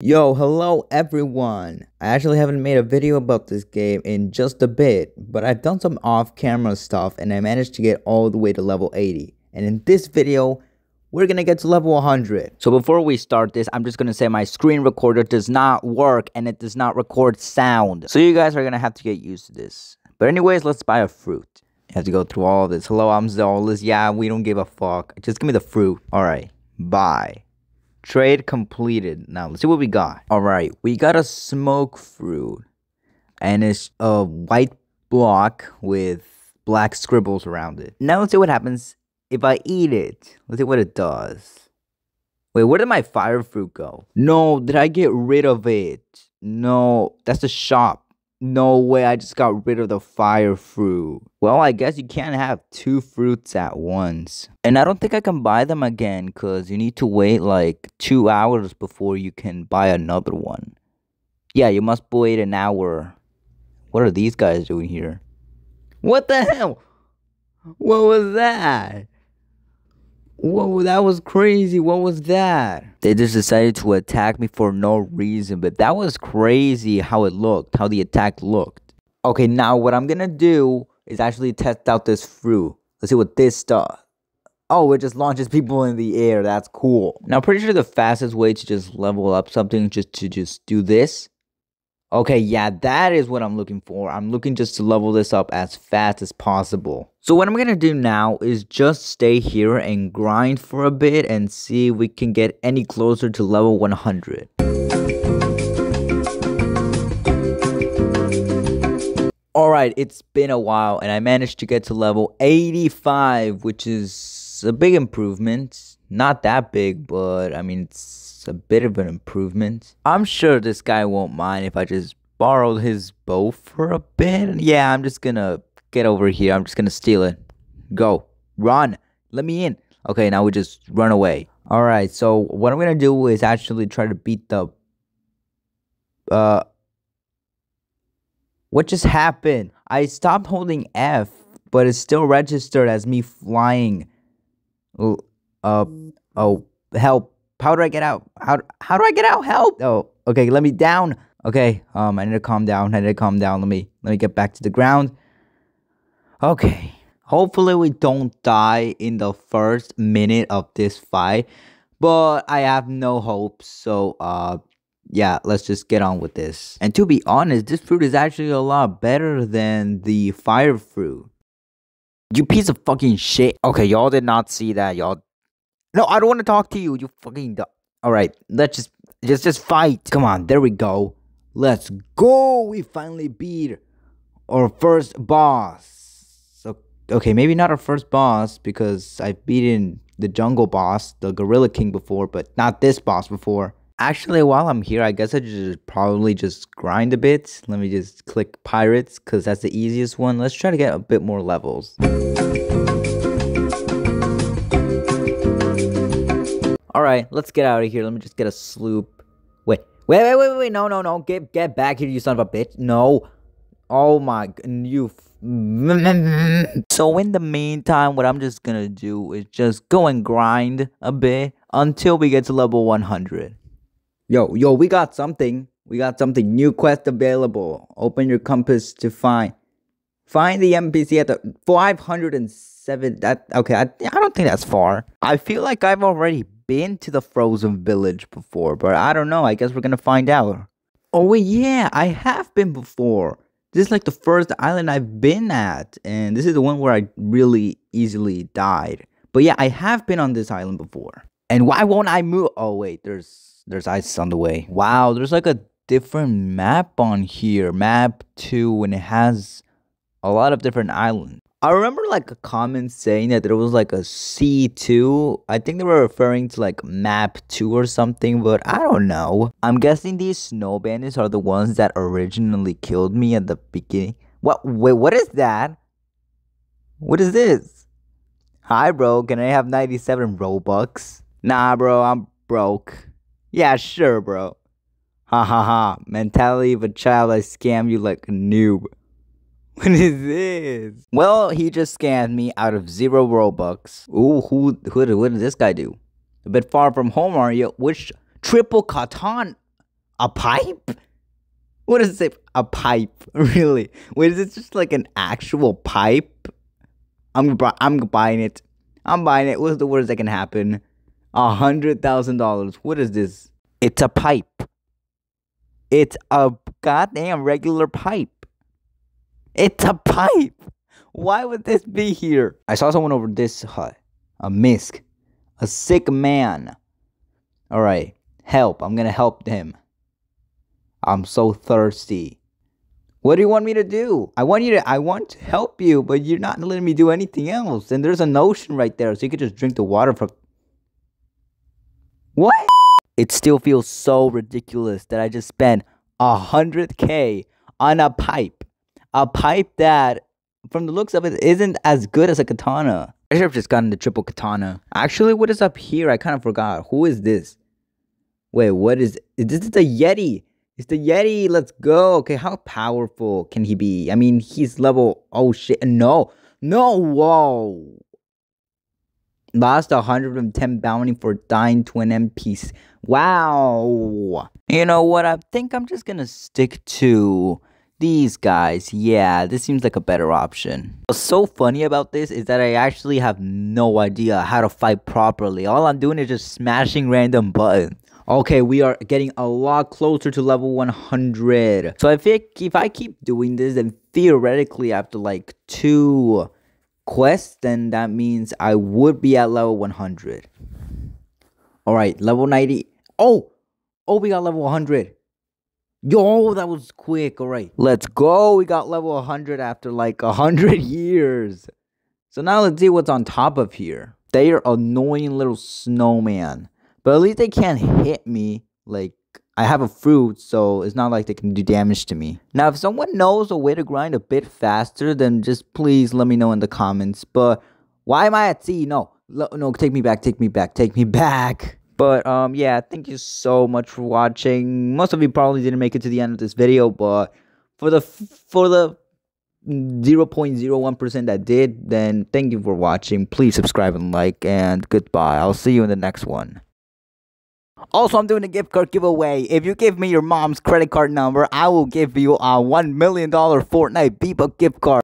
Yo, hello everyone! I actually haven't made a video about this game in just a bit, but I've done some off-camera stuff and I managed to get all the way to level 80. And in this video, we're gonna get to level 100. So before we start this, I'm just gonna say my screen recorder does not work and it does not record sound. So you guys are gonna have to get used to this. But anyways, let's buy a fruit. You have to go through all of this. Hello, I'm Zolas. Yeah, we don't give a fuck. Just give me the fruit. Alright, bye. Trade completed. Now, let's see what we got. All right, we got a smoke fruit. And it's a white block with black scribbles around it. Now, let's see what happens if I eat it. Let's see what it does. Wait, where did my fire fruit go? No, did I get rid of it? No, that's the shop. No way, I just got rid of the fire fruit. Well, I guess you can't have two fruits at once. And I don't think I can buy them again because you need to wait like two hours before you can buy another one. Yeah, you must wait an hour. What are these guys doing here? What the hell? What was that? Whoa, that was crazy. What was that? They just decided to attack me for no reason, but that was crazy how it looked, how the attack looked. Okay, now what I'm gonna do is actually test out this fruit. Let's see what this does. Oh, it just launches people in the air. That's cool. Now, pretty sure the fastest way to just level up something is just to just do this Okay, yeah, that is what I'm looking for. I'm looking just to level this up as fast as possible. So what I'm going to do now is just stay here and grind for a bit and see if we can get any closer to level 100. Alright, it's been a while and I managed to get to level 85, which is a big improvement. Not that big, but I mean, it's a bit of an improvement. I'm sure this guy won't mind if I just borrow his bow for a bit. Yeah, I'm just gonna get over here. I'm just gonna steal it. Go. Run. Let me in. Okay, now we just run away. Alright, so what I'm gonna do is actually try to beat the... Uh... What just happened? I stopped holding F, but it's still registered as me flying. Uh, oh, help. How do I get out? How how do I get out? Help! Oh, okay, let me down. Okay, um, I need to calm down. I need to calm down. Let me let me get back to the ground. Okay. Hopefully we don't die in the first minute of this fight. But I have no hope. So uh yeah, let's just get on with this. And to be honest, this fruit is actually a lot better than the fire fruit. You piece of fucking shit. Okay, y'all did not see that. Y'all no, I don't want to talk to you. You fucking. Du- All right, let's just just just fight. Come on, there we go. Let's go. We finally beat our first boss. So okay, maybe not our first boss because I've beaten the jungle boss, the Gorilla King before, but not this boss before. Actually, while I'm here, I guess I just probably just grind a bit. Let me just click pirates because that's the easiest one. Let's try to get a bit more levels. All right, let's get out of here. Let me just get a sloop. Wait, wait, wait, wait, wait. No, no, no. Get get back here, you son of a bitch. No. Oh my, you. so in the meantime, what I'm just gonna do is just go and grind a bit until we get to level 100. Yo, yo, we got something. We got something. New quest available. Open your compass to find. Find the NPC at the 507. That okay? I, I don't think that's far. I feel like I've already been to the frozen village before, but I don't know. I guess we're gonna find out. Oh wait, yeah, I have been before. This is like the first island I've been at, and this is the one where I really easily died. But yeah, I have been on this island before. And why won't I move? Oh wait, there's there's ice on the way. Wow, there's like a different map on here, map two, and it has a lot of different islands. I remember like a comment saying that there was like a C2. I think they were referring to like map 2 or something, but I don't know. I'm guessing these snow bandits are the ones that originally killed me at the beginning. What wait, what is that? What is this? Hi bro, can I have 97 Robux? Nah bro, I'm broke. Yeah, sure bro. Ha ha ha. Mentality of a child I scam you like a noob. What is this? Well, he just scammed me out of zero Robux. Ooh, who, who, what did this guy do? A bit far from home, are you? Which triple katan? A pipe? What does it? A pipe? Really? Wait, is it just like an actual pipe? I'm I'm buying it. I'm buying it. What's the worst that can happen? A hundred thousand dollars. What is this? It's a pipe. It's a goddamn regular pipe. It's a pipe. Why would this be here? I saw someone over this hut. A misc. A sick man. Alright. Help. I'm gonna help him. I'm so thirsty. What do you want me to do? I want you to I want to help you, but you're not letting me do anything else. And there's an ocean right there, so you could just drink the water from What? It still feels so ridiculous that I just spent a hundred K on a pipe. A pipe that from the looks of it isn't as good as a katana. I should have just gotten the triple katana. Actually, what is up here? I kind of forgot. Who is this? Wait, what is this? Is the Yeti? It's the Yeti. Let's go. Okay, how powerful can he be? I mean, he's level. Oh shit! No, no. Whoa. Lost 110 bounty for dying to an NPC. Wow. You know what? I think I'm just gonna stick to these guys. Yeah, this seems like a better option. What's so funny about this is that I actually have no idea how to fight properly. All I'm doing is just smashing random buttons. Okay, we are getting a lot closer to level 100. So I think if I keep doing this, then theoretically after like two quests, then that means I would be at level 100. Alright, level 90. Oh! Oh, we got level 100. Yo, that was quick. Alright, let's go. We got level 100 after like 100 years. So now let's see what's on top of here. They are annoying little snowman. But at least they can't hit me. Like, I have a fruit, so it's not like they can do damage to me. Now, if someone knows a way to grind a bit faster, then just please let me know in the comments. But why am I at sea? No, no, take me back, take me back, take me back. But um, yeah, thank you so much for watching. Most of you probably didn't make it to the end of this video, but for the for the 0.01% that did, then thank you for watching. Please subscribe and like, and goodbye. I'll see you in the next one. Also, I'm doing a gift card giveaway. If you give me your mom's credit card number, I will give you a $1 million Fortnite V-Buck gift card.